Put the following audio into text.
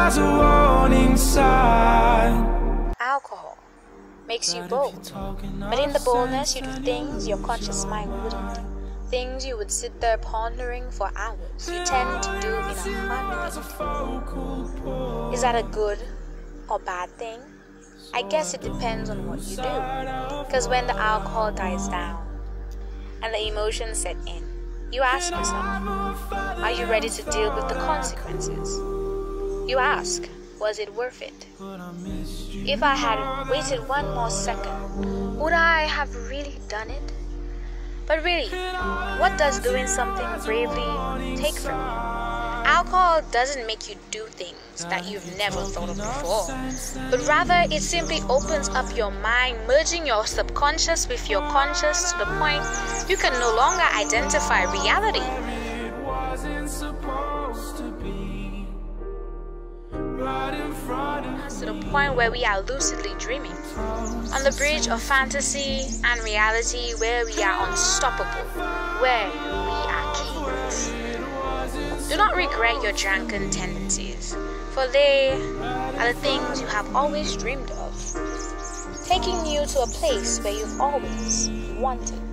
as a warning sign. Alcohol makes you bold, but in the boldness, you do things your conscious mind wouldn't. Do. Things you would sit there pondering for hours, you tend to do in a heartbeat. Is that a good or bad thing? I guess it depends on what you do. Because when the alcohol dies down and the emotions set in, you ask yourself, are you ready to deal with the consequences? You ask, was it worth it? If I had waited one more second, would I have really done it? But really, what does doing something bravely take from you? Alcohol doesn't make you do things that you've never thought of before, but rather it simply opens up your mind, merging your subconscious with your conscious to the point you can no longer identify reality. Point where we are lucidly dreaming. On the bridge of fantasy and reality, where we are unstoppable, where we are kings. Do not regret your drunken tendencies, for they are the things you have always dreamed of, taking you to a place where you've always wanted.